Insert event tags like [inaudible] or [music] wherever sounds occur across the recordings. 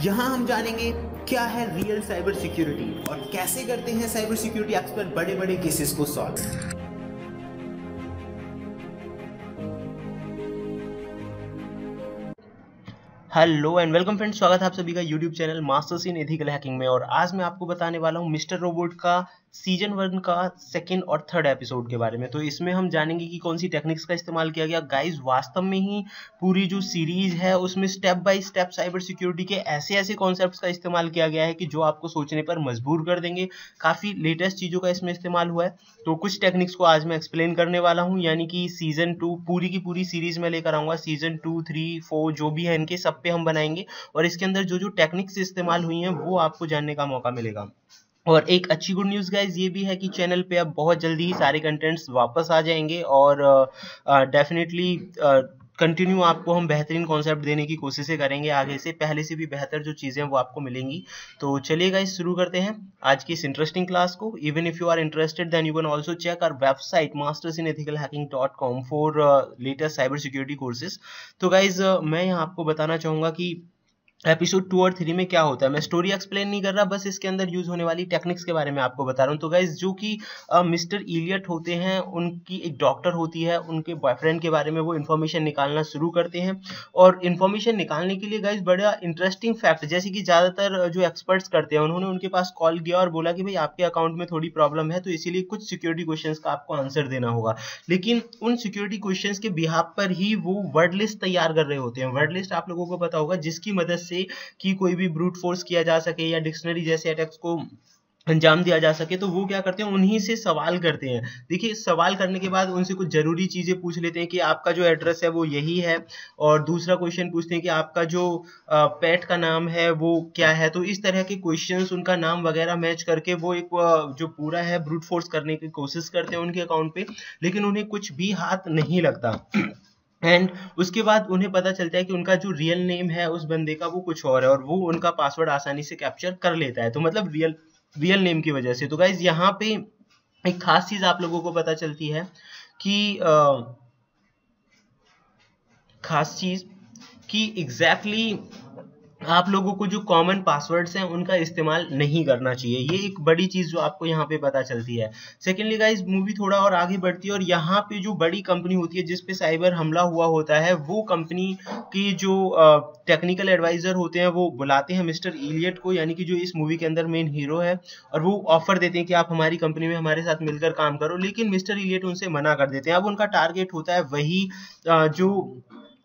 यहाँ हम जानेंगे क्या है रियल साइबर सिक्योरिटी और कैसे करते हैं साइबर सिक्योरिटी एक्सपर्ट बड़े बड़े केसेस को solve hello and welcome friends स्वागत है आप सभी का YouTube channel masters in ethical hacking में और आज मैं आपको बताने वाला हूँ मिस्टर रोबोट का सीज़न वन का सेकेंड और थर्ड एपिसोड के बारे में। तो इसमें हम जानेंगे कि कौन सी टेक्निक्स का इस्तेमाल किया गया। गाइस वास्तव में ही पूरी जो सीरीज़ है, उसमें step by step cyber security के ऐसे ऐसे कॉन्सेप्ट का इस्तेमाल किया गया है कि जो आपको सोचने पर मजबूर कर देंगे। काफ़ी लेटेस्ट चीज़ों का इसमें इस्तेमाल हुआ है। तो कुछ टेक्निक्स को आज मैं एक्सप्लेन करने वाला हूँ, यानी कि सीज़न टू पूरी की पूरी सीरीज़ में लेकर आऊँगा। सीज़न टू थ्री फोर जो भी है, इनके सब पे हम बनाएँगे। और इसके अंदर जो जो टेक्निक्स इस्तेमाल हुई हैं, वो आपको जानने का मौका मिलेगा। और एक अच्छी गुड न्यूज़ गाइज़ ये भी है कि चैनल पे अब बहुत जल्दी ही सारे कंटेंट्स वापस आ जाएँगे और डेफिनेटली कंटिन्यू आपको हम बेहतरीन कॉन्सेप्ट देने की कोशिशें करेंगे आगे से। पहले से भी बेहतर जो चीज़ें हैं वो आपको मिलेंगी। तो चलिए गाइज़ शुरू करते हैं। आज की इस इंटरेस्टिंग क्लास को। Even if you are interested then you can also check our website masters in ethical hacking dot com for latest cyber security courses तो गाइज़ मैं यहाँ आपको बताना चाहूँगा कि एपिसोड टू और थ्री में क्या होता है? मैं स्टोरी एक्सप्लेन नहीं कर रहा, बस इसके अंदर यूज़ होने वाली टेक्निक्स के बारे में आपको बता रहा हूँ। तो गाइज़ जो कि मिस्टर इलियट होते हैं, उनकी एक डॉक्टर होती है, उनके बॉयफ्रेंड के बारे में वो इन्फॉर्मेशन निकालना शुरू करते हैं। और इन्फॉर्मेशन निकालने के लिए गाइज़ बड़ा इंटरेस्टिंग फैक्ट जैसे कि ज़्यादातर जो एक्सपर्ट्स करते हैं, उन्होंने उनके पास कॉल किया और बोला कि भाई, आपके अकाउंट में थोड़ी प्रॉब्लम है तो इसीलिए कुछ सिक्योरिटी क्वेश्चन का आपको आंसर देना होगा। लेकिन उन सिक्योरिटी क्वेश्चन के बिहार पर ही वो वर्ड लिस्ट तैयार कर रहे होते हैं। वर्ड लिस्ट आप लोगों को पता होगा, जिसकी मदद से कि कोई भी ब्रूट फोर्स किया जा सके या डिक्शनरी जैसे अटैक्स को अंजाम दिया जा सके तो वो क्या करते हैं, उन्हीं से सवाल करते हैं। देखिए, सवाल करने के बाद उनसे कुछ ज़रूरी चीज़ें पूछ लेते हैं कि आपका जो एड्रेस है वो यही है, और दूसरा क्वेश्चन पूछते हैं कि आपका जो पेट का नाम है वो क्या है? तो इस तरह के क्वेश्चंस उनका नाम वगैरह मैच करके वो एक जो पूरा है ब्रूट फोर्स करने की कोशिश करते हैं उनके अकाउंट पे, लेकिन उन्हें कुछ भी हाथ नहीं लगता। एंड उसके बाद उन्हें पता चलता है कि उनका जो रियल नेम है उस बंदे का वो कुछ और है और वो उनका पासवर्ड आसानी से कैप्चर कर लेता है। तो मतलब रियल रियल नेम की वजह से। तो गाइज़ यहाँ पे एक खास चीज़ आप लोगों को पता चलती है कि आ, खास चीज़ कि एग्जैक्टली exactly आप लोगों को जो कॉमन पासवर्ड्स हैं, उनका इस्तेमाल नहीं करना चाहिए। ये एक बड़ी चीज़ जो आपको यहाँ पे पता चलती है। सेकेंडली गाइज़ मूवी थोड़ा और आगे बढ़ती है और यहाँ पे जो बड़ी कंपनी होती है जिसपे साइबर हमला हुआ होता है, वो कंपनी की जो टेक्निकल एडवाइजर होते हैं, वो बुलाते हैं मिस्टर इलियट को, यानी कि जो इस मूवी के अंदर मेन हीरो है, और वो ऑफ़र देते हैं कि आप हमारी कंपनी में हमारे साथ मिलकर काम करो। लेकिन मिस्टर इलियट उनसे मना कर देते हैं। अब उनका टारगेट होता है वही जो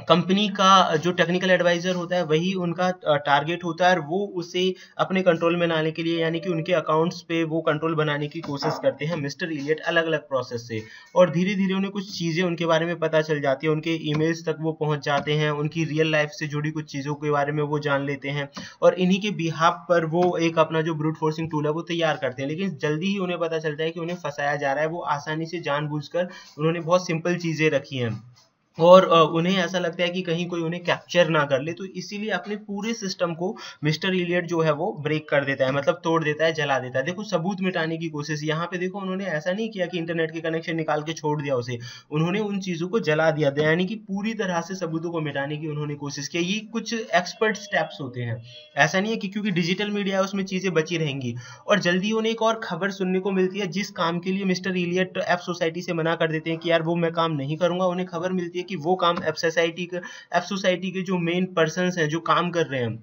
कंपनी का, जो टेक्निकल एडवाइजर होता है, वही उनका टारगेट होता है और वो उसे अपने कंट्रोल में लाने के लिए, यानी कि उनके अकाउंट्स पे वो कंट्रोल बनाने की कोशिश करते हैं मिस्टर इलियट अलग अलग प्रोसेस से। और धीरे धीरे उन्हें कुछ चीज़ें उनके बारे में पता चल जाती है, उनके ईमेल्स तक वो पहुँच जाते हैं, उनकी रियल लाइफ से जुड़ी कुछ चीज़ों के बारे में वो जान लेते हैं। और इन्हीं के बिहाफ पर वो एक अपना जो ब्रूट फोर्सिंग टूल है, वो तैयार करते हैं। लेकिन जल्दी ही उन्हें पता चलता है कि उन्हें फंसाया जा रहा है, वो आसानी से जान उन्होंने बहुत सिंपल चीज़ें रखी हैं। और उन्हें ऐसा लगता है कि कहीं कोई उन्हें कैप्चर ना कर ले तो इसीलिए अपने पूरे सिस्टम को मिस्टर इलियट जो है वो ब्रेक कर देता है मतलब तोड़ देता है, जला देता है। देखो, सबूत मिटाने की कोशिश, यहाँ पे देखो, उन्होंने ऐसा नहीं किया कि इंटरनेट के कनेक्शन निकाल के छोड़ दिया उसे। उन्होंने उन चीज़ों को जला दिया यानी कि पूरी तरह से सबूतों को मिटाने की उन्होंने कोशिश की। ये कुछ एक्सपर्ट स्टेप्स होते हैं। ऐसा नहीं है कि क्योंकि डिजिटल मीडिया है, उसमें चीज़ें बची रहेंगी। और जल्दी उन्हें एक और खबर सुनने को मिलती है, जिस काम के लिए मिस्टर इलियट एफ़ सोसाइटी से मना कर देते हैं कि यार, वो मैं काम नहीं करूँगा, उन्हें खबर मिलती है कि वो काम एफ़ सोसाइटी के एफ़ सोसाइटी के जो मेन पर्सन हैं, जो काम कर रहे हैं,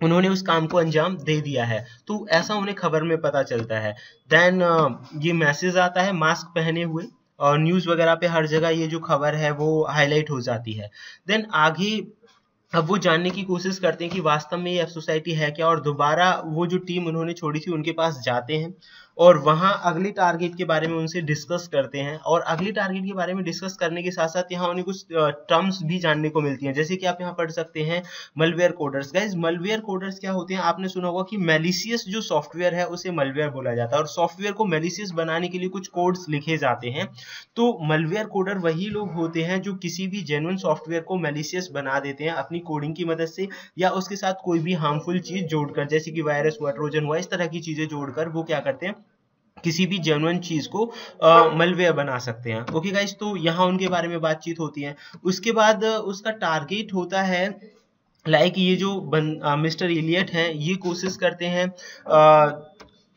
उन्होंने उस काम को अंजाम दे दिया है। तो ऐसा उन्हें खबर में पता चलता है। देन ये मैसेज आता है मास्क पहने हुए, और न्यूज़ वगैरह पे हर जगह ये जो खबर है, वो हाईलाइट हो जाती है। देन आगे अब वो जानने की कोशिश करते हैं कि वास्तव में ये एफ़ सोसाइटी है क्या, और दोबारा वो जो टीम उन्होंने छोड़ी थी, उनके पास जाते हैं। और वहाँ अगली टारगेट के बारे में उनसे डिस्कस करते हैं और अगली टारगेट के बारे में डिस्कस करने के साथ साथ यहाँ उन्हें कुछ टर्म्स भी जानने को मिलती हैं। जैसे कि आप यहाँ पढ़ सकते हैं malware coders guys malware coders क्या होते हैं? आपने सुना होगा कि मेलिसियस जो सॉफ्टवेयर है, उसे मलवेयर बोला जाता है और सॉफ्टवेयर को मेलिसियस बनाने के लिए कुछ कोड्स लिखे जाते हैं। तो मलवेयर कोडर वही लोग होते हैं जो किसी भी जेनुअन सॉफ्टवेयर को मेलिसियस बना देते हैं अपनी कोडिंग की मदद से या उसके साथ कोई भी हार्मफुल चीज़ जोड़कर, जैसे कि वायरस हुआ ट्रोजन हुआ, इस तरह की चीज़ें जोड़कर वो क्या करते हैं? किसी भी जेनुअन चीज़ को मलवेयर बना सकते हैं। ओके गाइस तो यहाँ उनके बारे में बातचीत होती है। उसके बाद उसका टारगेट होता है लाइक ये जो मिस्टर इलियट हैं, ये कोशिश करते हैं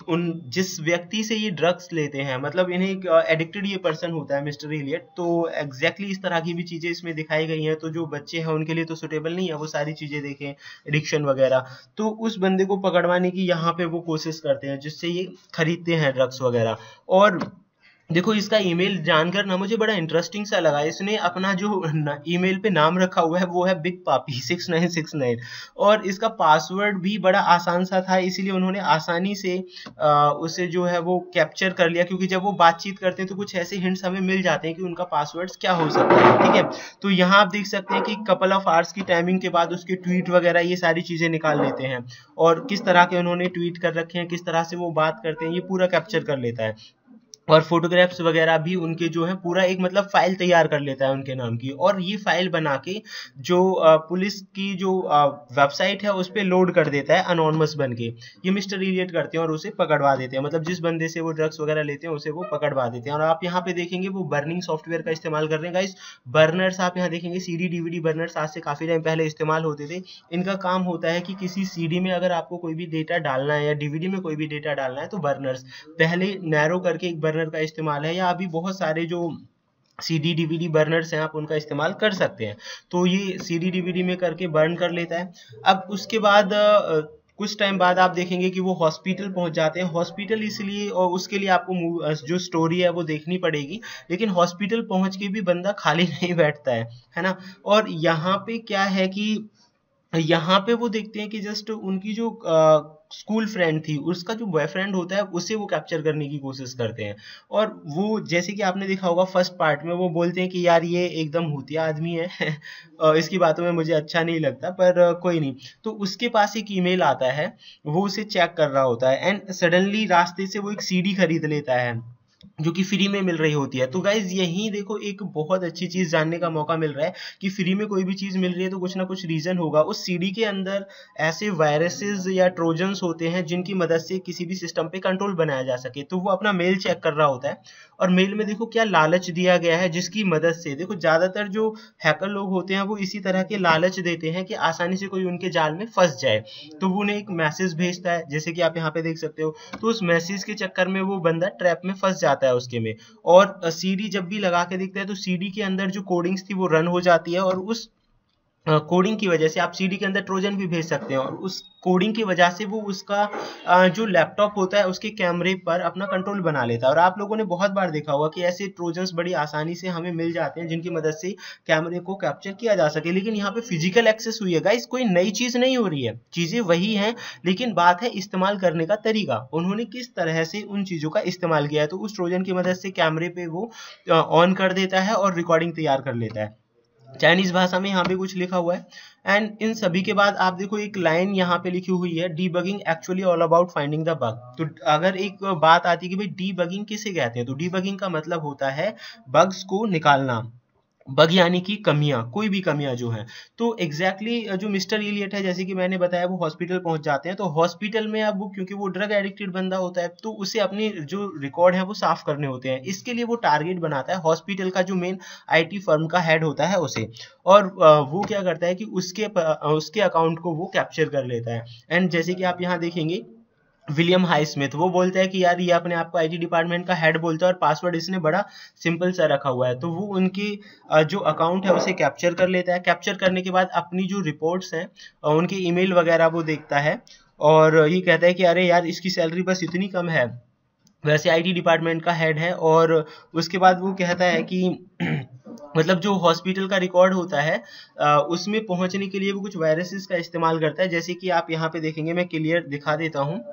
उन, जिस व्यक्ति से ये ड्रग्स लेते हैं मतलब इन्हें एडिक्टेड ये पर्सन होता है मिस्टर इलियट तो एग्जैक्टली exactly इस तरह की भी चीज़ें इसमें दिखाई गई हैं तो जो बच्चे हैं, उनके लिए तो सुटेबल नहीं है, वो सारी चीज़ें देखें एडिक्शन वगैरह। तो उस बंदे को पकड़वाने की यहाँ पे वो कोशिश करते हैं, जिससे ये खरीदते हैं ड्रग्स वगैरह। और देखो इसका ईमेल जानकर ना मुझे बड़ा इंटरेस्टिंग सा लगा। इसने अपना जो ईमेल पे नाम रखा हुआ है वो है बिग पापी सिक्स नाइन सिक्स नाइन और इसका पासवर्ड भी बड़ा आसान सा था इसीलिए उन्होंने आसानी से आ, उसे जो है वो कैप्चर कर लिया। क्योंकि जब वो बातचीत करते हैं तो कुछ ऐसे हिंट्स हमें मिल जाते हैं कि उनका पासवर्ड क्या हो सकता है ठीक है? तो यहाँ आप देख सकते हैं कि कपल ऑफ़ आवर्स की टाइमिंग के बाद उसके ट्वीट वगैरह ये सारी चीज़ें निकाल लेते हैं। और किस तरह के उन्होंने ट्वीट कर रखे हैं किस तरह से वो बात करते हैं ये पूरा कैप्चर कर लेता है। और फोटोग्राफ्स वगैरह भी उनके जो है, पूरा एक मतलब फ़ाइल तैयार कर लेता है उनके नाम की। और ये फ़ाइल बना के जो पुलिस की जो वेबसाइट है, उस पर लोड कर देता है अनोनमस बन के। ये मिस्टर इलियट करते हैं और उसे पकड़वा देते हैं। मतलब जिस बंदे से वो ड्रग्स वगैरह लेते हैं, उसे वो पकड़वा देते हैं। और आप यहाँ पे देखेंगे, वो बर्निंग सॉफ्टवेयर का इस्तेमाल कर रहे हैं। गाइस बर्नर्स आप यहाँ देखेंगे सी डी डीवीडी बर्नर्स आज से काफ़ी टाइम पहले इस्तेमाल होते थे। इनका काम होता है कि किसी सीडी में अगर आपको कोई भी डेटा डालना है या डीवीडी में कोई भी डेटा डालना है तो बर्नर्स पहले नैरो करके एक बर्नर का इस्तेमाल है, या अभी बहुत सारे जो सी डी डीवीडी बर्नर्स हैं, आप उनका इस्तेमाल कर सकते हैं। तो ये सी डी डीवीडी में करके बर्न कर लेता है। अब उसके बाद कुछ टाइम बाद आप देखेंगे कि वो हॉस्पिटल पहुँच जाते हैं। हॉस्पिटल इसलिए, और उसके लिए आपको जो स्टोरी है, वो देखनी पड़ेगी। लेकिन हॉस्पिटल पहुँच के भी बंदा खाली [laughs] नहीं बैठता है है ना? और यहाँ पे क्या है कि यहाँ पे वो देखते हैं कि जस्ट उनकी जो स्कूल फ्रेंड थी, उसका जो बॉयफ्रेंड होता है, उसे वो कैप्चर करने की कोशिश करते हैं। और वो, जैसे कि आपने देखा होगा फ़र्स्ट पार्ट में वो बोलते हैं कि, यार, ये एकदम हुतिया आदमी है। [laughs] इसकी बातों में मुझे अच्छा नहीं लगता, पर कोई नहीं। तो उसके पास एक ईमेल आता है, वो उसे चेक कर रहा होता है एंड सडनली रास्ते से वो एक सीडी खरीद लेता है। जो कि फ्री में मिल रही होती है। तो गाइज़ यही देखो एक बहुत अच्छी चीज़ जानने का मौका मिल रहा है कि फ्री में कोई भी चीज़ मिल रही है तो कुछ ना कुछ रीजन होगा। उस सीडी के अंदर ऐसे वायरसेस या ट्रोजन्स होते हैं जिनकी मदद से किसी भी सिस्टम पे कंट्रोल बनाया जा सके। तो वो अपना मेल चेक कर रहा होता है और मेल में देखो क्या लालच दिया गया है जिसकी मदद से। देखो, ज़्यादातर जो हैकर लोग होते हैं वो इसी तरह के लालच देते हैं कि आसानी से कोई उनके जाल में फंस जाए। तो वो उन्हें एक मैसेज भेजता है। जैसे कि आप यहाँ पे देख सकते हो तो उस मैसेज के चक्कर में वो बंदा ट्रैप में फंस जाता है उसके में। और सीडी जब भी लगा के देखते हैं तो सीडी के अंदर जो कोडिंग्स थी, वो रन हो जाती है और उस कोडिंग की वजह से आप सीडी के अंदर ट्रोजन भी भेज सकते हैं और उस कोडिंग की वजह से वो उसका जो लैपटॉप होता है उसके कैमरे पर अपना कंट्रोल बना लेता है। और आप लोगों ने बहुत बार देखा होगा कि ऐसे ट्रोजन्स बड़ी आसानी से हमें मिल जाते हैं जिनकी मदद से कैमरे को कैप्चर किया जा सके। लेकिन यहाँ पे फ़िज़िकल एक्सेस हुई है। गाइस कोई नई चीज़ नहीं हो रही है। चीज़ें वही हैं, लेकिन बात है इस्तेमाल करने का तरीका। उन्होंने किस तरह से उन चीज़ों का इस्तेमाल किया है? तो उस ट्रोजन की मदद से कैमरे पे वो ऑन कर देता है और रिकॉर्डिंग तैयार कर लेता है। चाइनीज़ भाषा में यहाँ पे कुछ लिखा हुआ है। एंड इन सभी के बाद आप देखो एक लाइन यहाँ पे लिखी हुई है debugging actually all about finding the bug तो अगर एक बात आती है कि भाई डी बगिंग किसे कहते हैं तो डी बगिंग का मतलब होता है बग्स को निकालना। बग यानी कि कमियाँ, कोई भी कमियाँ जो हैं। तो एग्जैक्टली exactly जो मिस्टर इलियट है, जैसे कि मैंने बताया, वो हॉस्पिटल पहुँच जाते हैं। तो हॉस्पिटल में अब वो क्योंकि वो ड्रग एडिक्टेड बंदा होता है तो उसे अपनी जो रिकॉर्ड है, वो साफ़ करने होते हैं। इसके लिए वो टारगेट बनाता है हॉस्पिटल का जो मेन आईटी फर्म का हेड होता है उसे। और वो क्या करता है कि उसके उसके अकाउंट को वो कैप्चर कर लेता है। एंड जैसे कि आप यहाँ देखेंगे विलियम हाई स्मिथ वो बोलता है कि यार, ये अपने आप को आईटी डिपार्टमेंट का हेड बोलता है और पासवर्ड इसने बड़ा सिंपल सा रखा हुआ है। तो वो उनकी जो अकाउंट है, उसे कैप्चर कर लेता है। कैप्चर करने के बाद अपनी जो रिपोर्ट्स हैं उनके ईमेल वगैरह वो देखता है और ये कहता है कि अरे यार, इसकी सैलरी बस इतनी कम है। वैसे आईटी डिपार्टमेंट का हेड है और उसके बाद वो कहता है कि मतलब जो हॉस्पिटल का रिकॉर्ड होता है उसमें पहुँचने के लिए वो कुछ वायरसेस का इस्तेमाल करता है। जैसे कि आप यहाँ पे देखेंगे, मैं क्लियर दिखा देता हूँ।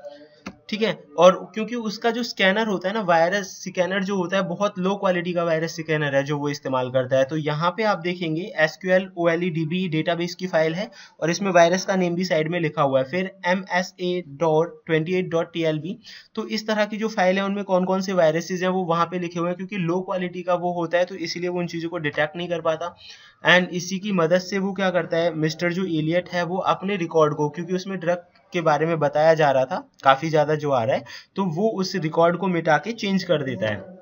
ठीक है? और क्योंकि उसका जो स्कैनर होता है ना वायरस स्कैनर जो होता है, बहुत लो क्वालिटी का वायरस स्कैनर है जो वो इस्तेमाल करता है। तो यहाँ पे आप देखेंगे S Q L O L E D B database की फ़ाइल है और इसमें वायरस का नेम भी साइड में लिखा हुआ है। फिर M S A dot twenty eight dot T L B तो इस तरह की जो फ़ाइल है, उनमें कौन कौन से वायरसेज हैं, वो वहाँ पे लिखे हुए हैं, क्योंकि लो क्वालिटी का वो होता है तो इसीलिए वो उन चीज़ों को डिटेक्ट नहीं कर पाता। एंड इसी की मदद से वो क्या करता है मिस्टर जो एलियट है, वो अपने रिकॉर्ड को, क्योंकि उसमें ड्रग के बारे में बताया जा रहा था काफ़ी ज़्यादा जो आ रहा है तो वो उस रिकॉर्ड को मिटा के चेंज कर देता है।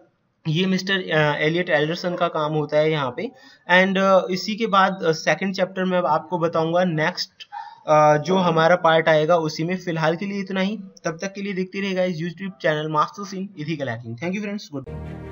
ये मिस्टर एलियट एल्डरसन का काम होता है यहाँ पे। एंड uh, इसी के बाद सेकंड uh, चैप्टर में आपको बताऊँगा नेक्स्ट uh, जो हमारा पार्ट आएगा उसी में। फ़िलहाल के लिए इतना ही। तब तक के लिए देखते रहेगा इस YouTube channel master seen ethical hacking thank you friends good